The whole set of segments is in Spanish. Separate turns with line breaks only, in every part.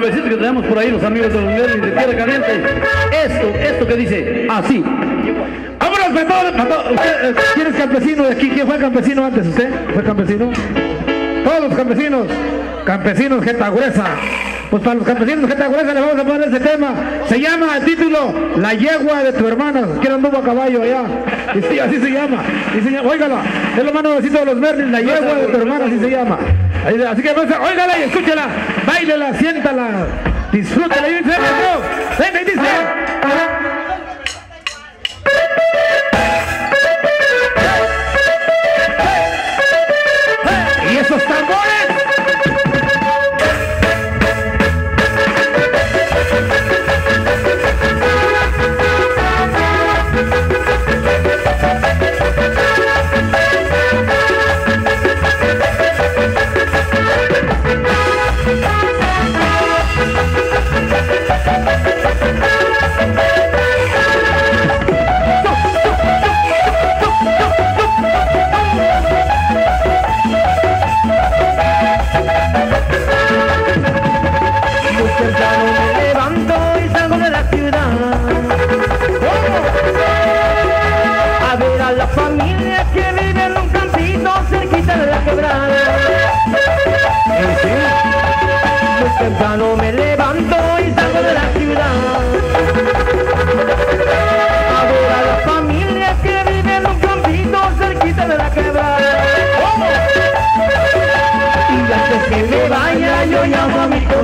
besito que tenemos por ahí los amigos de los Merlin de Tierra Caliente. Esto, esto que dice así. Vámonos, para todos. Usted, eh, ¿Quién es campesino de aquí? ¿Quién fue campesino antes? ¿Usted fue campesino? Todos los campesinos, campesinos jeta gruesa. Pues para los campesinos jeta gruesa le vamos a poner ese tema. Se llama el título La yegua de tu hermana. ¿Quién anduvo a caballo allá? Y sí, así se llama. Y se llama, óigala, es lo más nuevecito de los Merlin, La yegua de tu hermana, así se llama. Así que óigala y escúchela, bailela, siéntala, disfrútela y dice,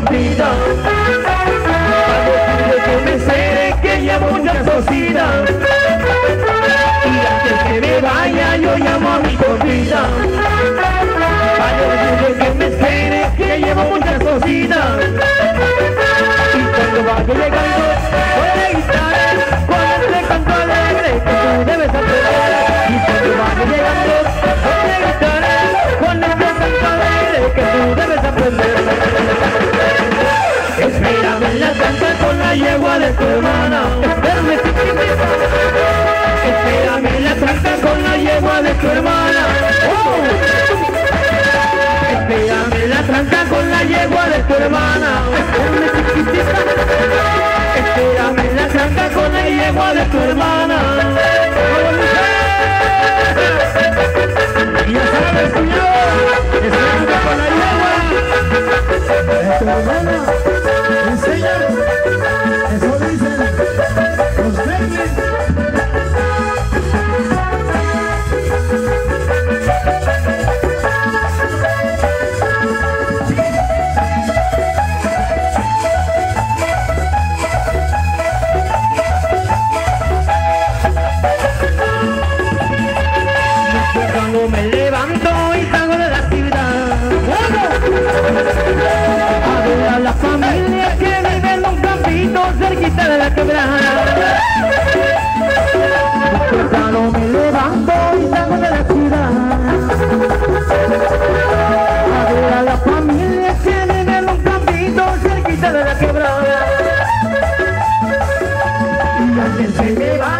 a mi la yegua de tu hermana Espérame en la tranca con la yegua de tu hermana ¡Oh! Espérame en la tranca con la yegua de tu hermana Espérame en la tranca con la yegua de tu hermana
Y ya sabes, cuñado, esperando con la yegua. De tu hermana,
quebrada Temprano me levanto y salgo de la ciudad. A ver a la familia que vive en un campito cerquita de la quebrada. Y antes que me vaya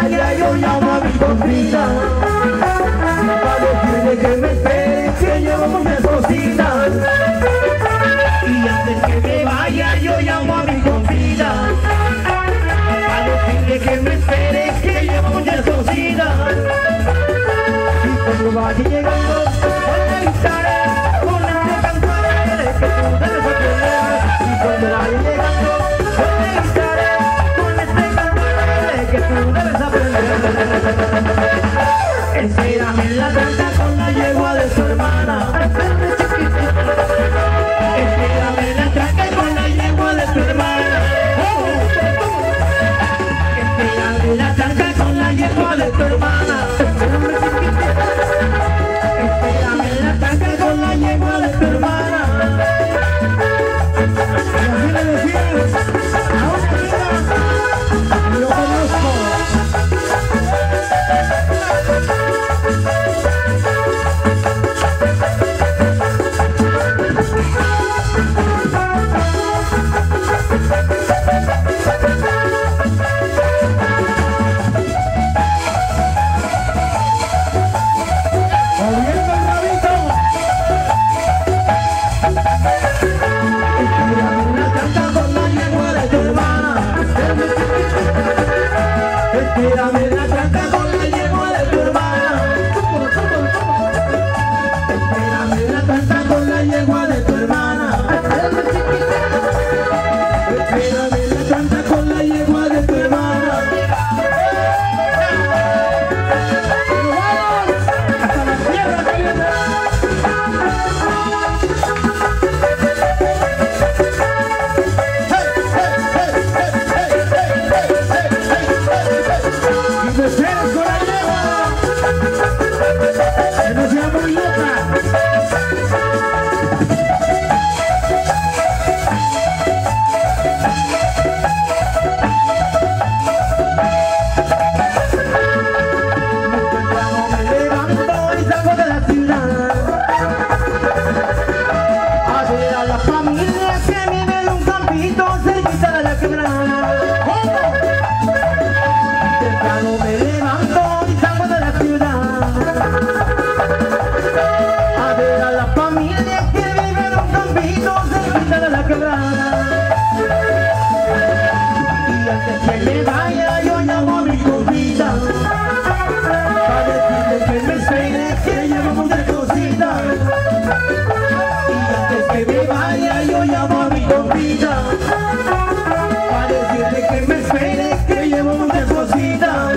mujeres que llevo muchas cositas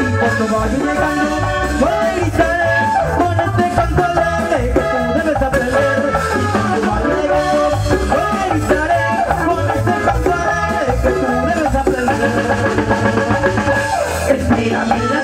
Y cuando vaya un regalo voy a gritar con este canto alegre que tú debes aprender. Y cuando vaya un regalo voy a gritar con este canto alegre que tú debes aprender.
Espérame